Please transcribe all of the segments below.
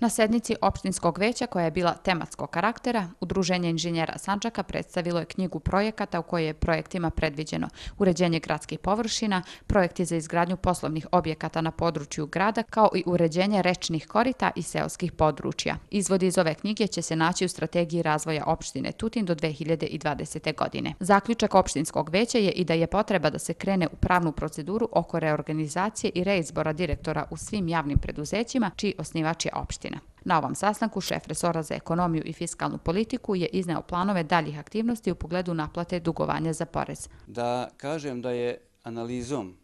Na sednici opštinskog veća koja je bila tematskog karaktera, Udruženje inženjera Sančaka predstavilo je knjigu projekata u kojoj je projektima predviđeno uređenje gradskih površina, projekti za izgradnju poslovnih objekata na području grada, kao i uređenje rečnih korita i seoskih područja. Izvodi iz ove knjige će se naći u strategiji razvoja opštine Tutin do 2020. godine. Zaključak opštinskog veća je i da je potreba da se krene u pravnu proceduru oko reorganizacije i reizbora direktora u svim javnim preduzećima, čiji osnivač je opština. Na ovom sastanku šef resora za ekonomiju i fiskalnu politiku je izneo planove daljih aktivnosti u pogledu naplate dugovanja za porez. Da kažem da je analizom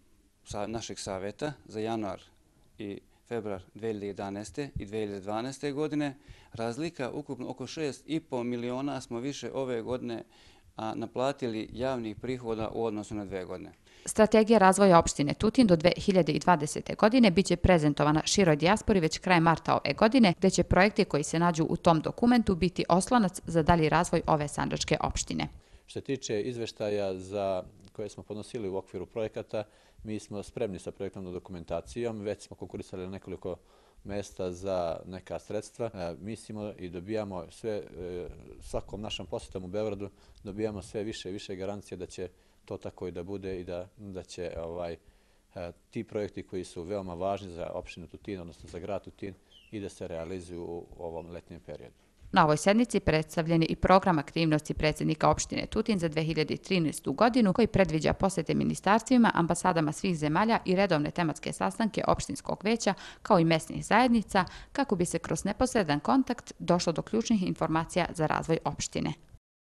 našeg saveta za januar i februar 2011. i 2012. godine razlika ukupno oko 6,5 miliona smo više ove godine naplatili javnih prihoda u odnosu na dve godine. Strategija razvoja opštine Tutin do 2020. godine biće prezentovana široj dijaspori već kraj marta ove godine, gde će projekti koji se nađu u tom dokumentu biti oslonac za dalji razvoj ove sandačke opštine. Što se tiče izveštaja za koje smo podnosili u okviru projekata, mi smo spremni sa projektnom dokumentacijom, već smo konkurisali na nekoliko mesta za neka sredstva. E, mislimo i dobijamo sve, e, svakom našom posjetom u Beogradu, dobijamo sve više i više garancije da će to tako i da bude i da, da će ovaj, e, ti projekti koji su veoma važni za opštinu Tutin, odnosno za grad Tutin, i da se realizuju u ovom letnjem periodu. Na ovoj sednici predstavljen je i program aktivnosti predsjednika opštine Tutin za 2013. godinu koji predviđa posete ministarstvima, ambasadama svih zemalja i redovne tematske sastanke opštinskog veća kao i mesnih zajednica kako bi se kroz neposredan kontakt došlo do ključnih informacija za razvoj opštine.